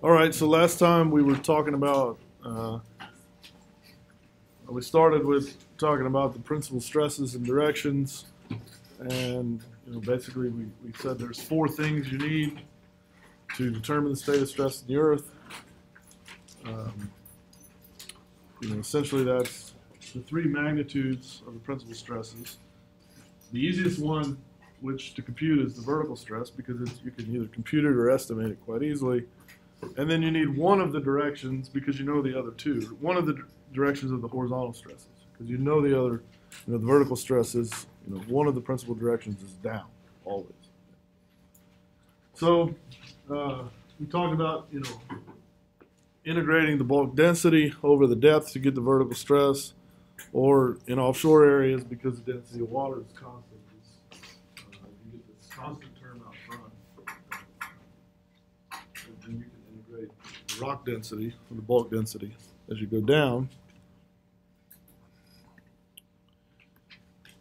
All right, so last time we were talking about, uh, we started with talking about the principal stresses and directions. And, you know, basically we, we said there's four things you need to determine the state of stress in the earth. Um, you know, essentially that's the three magnitudes of the principal stresses. The easiest one, which to compute, is the vertical stress because you can either compute it or estimate it quite easily. And then you need one of the directions because you know the other two. One of the directions of the horizontal stresses because you know the other. You know the vertical stress is you know one of the principal directions is down always. So uh, we talked about you know integrating the bulk density over the depth to get the vertical stress, or in offshore areas because the density of water is constant. Uh, you get this constant term out front. And then you can integrate the rock density or the bulk density as you go down.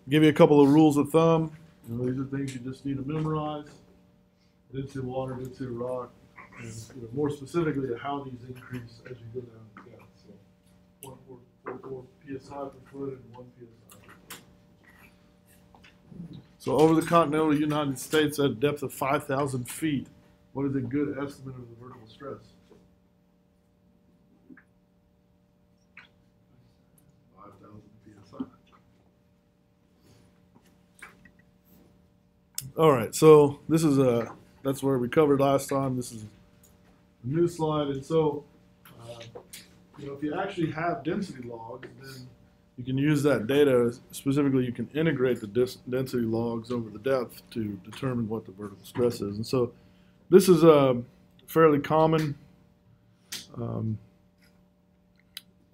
Give you a couple of rules of thumb. You know, these are things you just need to memorize. Density of water, density of rock, and you know, more specifically how these increase as you go down the depth. So one four four four psi per foot and one psi. So over the continental United States at a depth of 5,000 feet, what is a good estimate of the vertical stress? All right, so this is a that's where we covered last time. This is a new slide, and so uh, you know if you actually have density logs, then you can use that data. Specifically, you can integrate the density logs over the depth to determine what the vertical stress is. And so this is a fairly common. Um,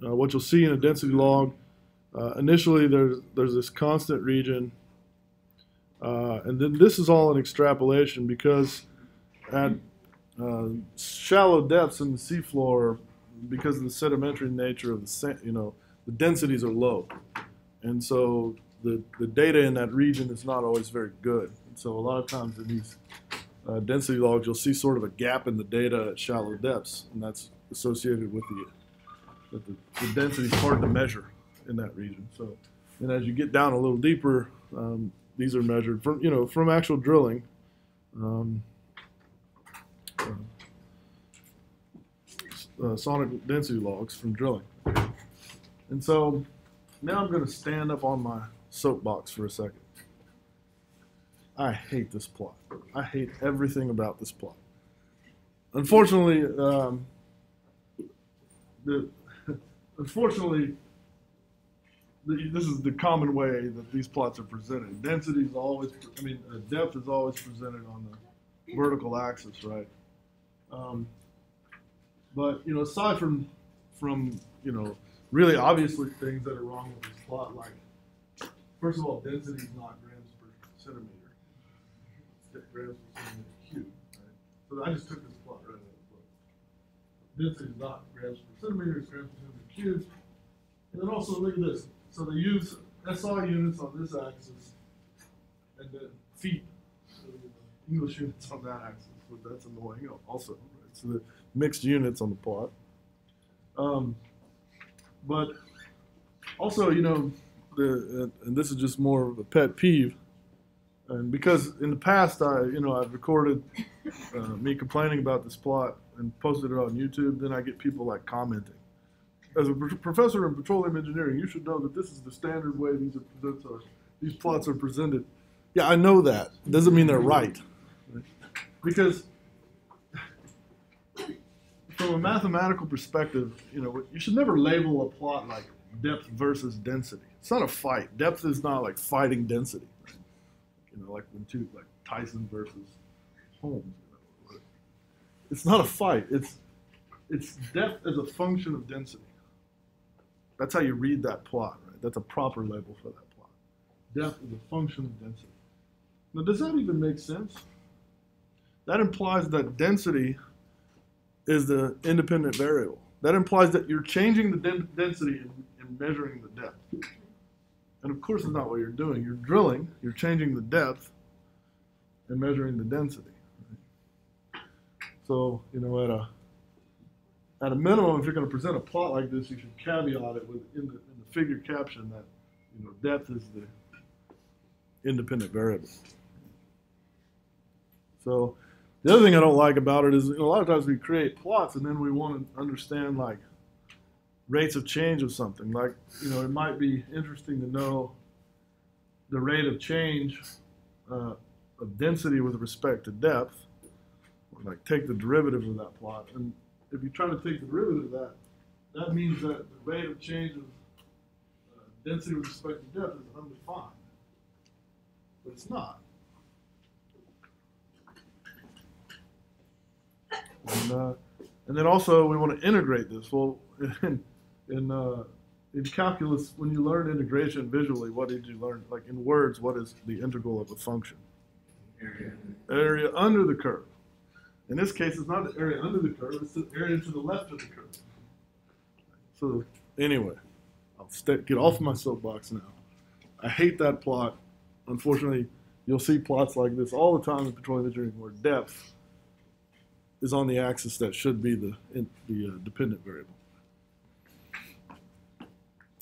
uh, what you'll see in a density log, uh, initially there's there's this constant region, uh, and then this is all an extrapolation because at uh, shallow depths in the seafloor, because of the sedimentary nature of the sa- you know the densities are low, and so the the data in that region is not always very good. And so a lot of times in these uh, density logs, you'll see sort of a gap in the data at shallow depths, and that's associated with the that the, the density is hard to measure in that region. So, and as you get down a little deeper, um, these are measured from you know from actual drilling. Um, uh, sonic density logs from drilling. And so now I'm going to stand up on my soapbox for a second. I hate this plot. I hate everything about this plot. Unfortunately, um, the, unfortunately, this is the common way that these plots are presented. Density is always, I mean, uh, depth is always presented on the vertical axis, right? Um, but you know, aside from from you know really obviously things that are wrong with this plot, like first of all, density is not grams per centimeter. It's grams per centimeter cube. Right? So I just took this plot right out of the book. Density is not grams per centimeter, it's grams per centimeter cubed. And then also look at this. So they use SI units on this axis, and then feet, English units on that axis. But that's annoying also. Right? So the mixed units on the plot. Um, but also, you know, the uh, and this is just more of a pet peeve, and because in the past I, you know, I've recorded uh, me complaining about this plot and posted it on YouTube. Then I get people like commenting. As a professor in petroleum engineering, you should know that this is the standard way these are. Are, uh, these plots are presented. Yeah, I know that. It Doesn't mean they're right, because from a mathematical perspective, you know, you should never label a plot like depth versus density. It's not a fight. Depth is not like fighting density. You know, like when two, like Tyson versus Holmes. It's not a fight. It's it's depth as a function of density. That's how you read that plot, right? That's a proper label for that plot. Depth is a function of density. Now, does that even make sense? That implies that density is the independent variable. That implies that you're changing the den- density and, and measuring the depth. And of course, it's not what you're doing. You're drilling, you're changing the depth and measuring the density. So, you know, at a at a minimum, if you're going to present a plot like this, you should caveat it with in the, in the figure caption that you know depth is the independent variable. So the other thing I don't like about it is you know, a lot of times we create plots and then we want to understand like rates of change of something. Like you know, it might be interesting to know the rate of change uh, of density with respect to depth. Like take the derivative of that plot, and if you try to take the derivative of that, that means that the rate of change of uh, density with respect to depth is undefined. But it's not. And, uh, and then also we want to integrate this. Well, in, in, uh, in calculus, when you learn integration visually, what did you learn? Like in words, what is the integral of a function? Area. Area under the curve. In this case, it's not the area under the curve, it's the area to the left of the curve. So anyway, I'll get off my soapbox now. I hate that plot. Unfortunately, you'll see plots like this all the time in petroleum engineering where depth is on the axis that should be the, in, the uh, dependent variable.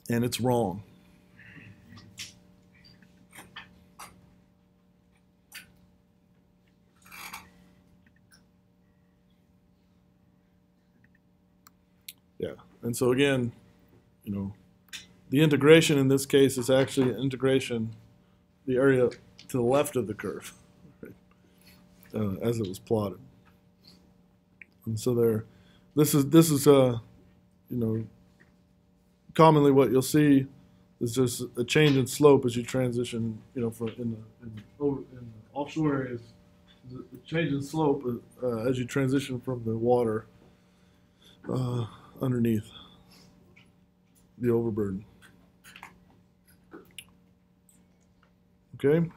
And it's wrong. Yeah, and so again, you know, the integration in this case is actually integration, the area to the left of the curve, right, uh, as it was plotted. And so there, this is this is uh, you know, commonly what you'll see is just a change in slope as you transition, you know, from in the in, over, in the offshore areas, the change in slope uh, as you transition from the water uh, underneath the overburden. Okay.